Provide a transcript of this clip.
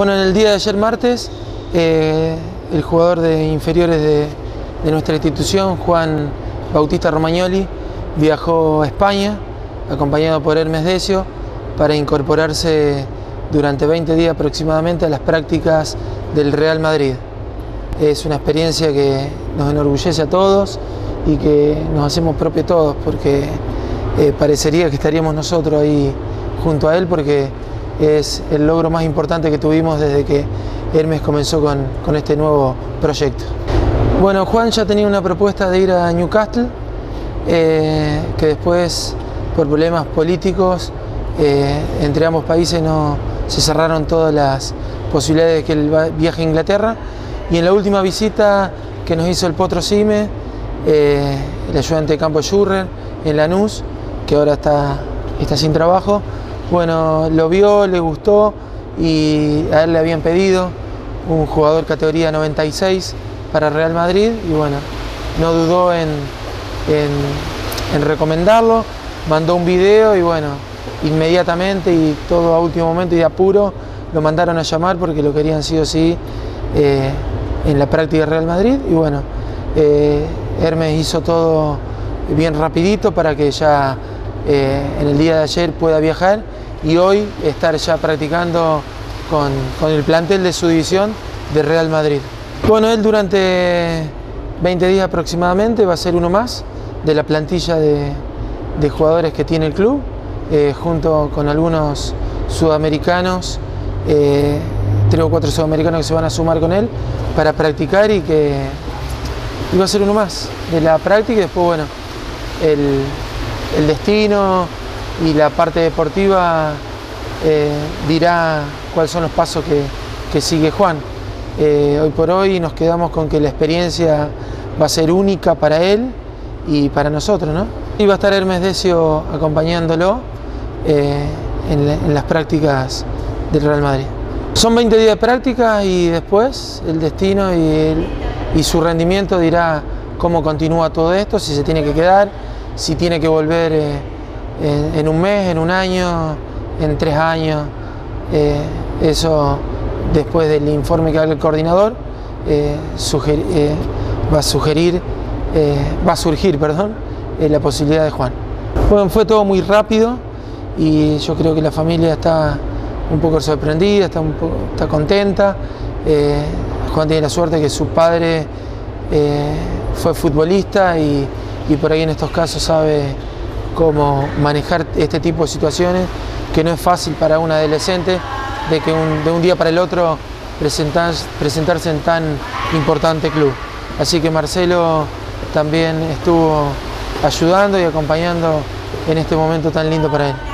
Bueno, en el día de ayer martes, eh, el jugador de inferiores de, nuestra institución, Juan Bautista Romagnoli, viajó a España, acompañado por Hermes Decio, para incorporarse durante 20 días aproximadamente a las prácticas del Real Madrid. Es una experiencia que nos enorgullece a todos y que nos hacemos propio todos, porque eh, parecería que estaríamos nosotros ahí junto a él, porque es el logro más importante que tuvimos desde que Hermes comenzó con, con este nuevo proyecto. Bueno, Juan ya tenía una propuesta de ir a Newcastle, eh, que después, por problemas políticos, eh, entre ambos países no se cerraron todas las posibilidades de que él viaje a Inglaterra. Y en la última visita que nos hizo el Potro Cime, eh, el ayudante de campo Schurrer en Lanús, que ahora está, está sin trabajo, bueno, lo vio, le gustó y a él le habían pedido un jugador categoría 96 para Real Madrid y bueno, no dudó en, en, en recomendarlo, mandó un video y bueno, inmediatamente y todo a último momento y de apuro lo mandaron a llamar porque lo querían sí o sí eh, en la práctica de Real Madrid y bueno, eh, Hermes hizo todo bien rapidito para que ya eh, en el día de ayer pueda viajar y hoy estar ya practicando con, con, el plantel de su división de Real Madrid. Bueno, él durante 20 días aproximadamente va a ser uno más de la plantilla de, de jugadores que tiene el club, eh, junto con algunos sudamericanos, eh, tres o cuatro sudamericanos que se van a sumar con él para practicar y que iba a ser uno más de la práctica y después, bueno, el, el destino, y la parte deportiva eh, dirá cuáles son los pasos que, que sigue Juan. Eh, hoy por hoy nos quedamos con que la experiencia va a ser única para él y para nosotros. ¿no? Y va a estar Hermes Decio acompañándolo eh, en, las prácticas del Real Madrid. Son 20 días de práctica y después el destino y, y su rendimiento dirá cómo continúa todo esto, si se tiene que quedar, si tiene que volver eh, en, un mes, en un año, en tres años. Eh, eso después del informe que haga el coordinador eh, eh, va a sugerir, va surgir, perdón, la posibilidad de Juan. Bueno, fue todo muy rápido y yo creo que la familia está un poco sorprendida, está, un poco, está contenta. Juan tiene la suerte que su padre fue futbolista y, y por ahí en estos casos sabe cómo manejar este tipo de situaciones, que no es fácil para un adolescente de que un, de un día para el otro presentar, presentarse en tan importante club. Así que Marcelo también estuvo ayudando y acompañando en este momento tan lindo para él.